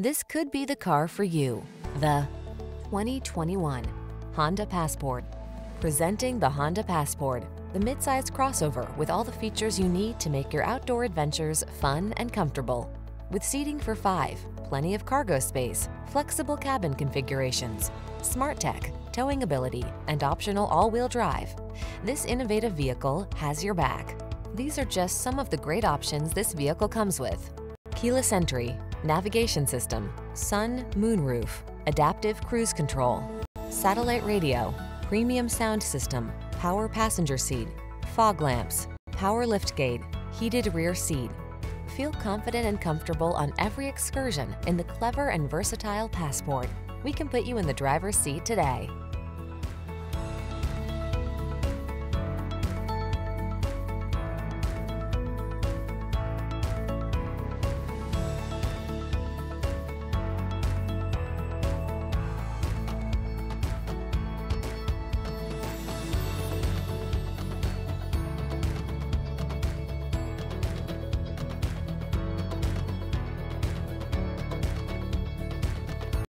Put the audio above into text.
This could be the car for you. The 2021 Honda Passport. Presenting the Honda Passport, the midsize crossover with all the features you need to make your outdoor adventures fun and comfortable. With seating for five, plenty of cargo space, flexible cabin configurations, smart tech, towing ability, and optional all-wheel drive, this innovative vehicle has your back. These are just some of the great options this vehicle comes with. Keyless entry, navigation system, sun, moonroof, adaptive cruise control, satellite radio, premium sound system, power passenger seat, fog lamps, power liftgate, heated rear seat. Feel confident and comfortable on every excursion in the clever and versatile Passport. We can put you in the driver's seat today.